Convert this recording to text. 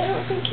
Oh, I don't think you.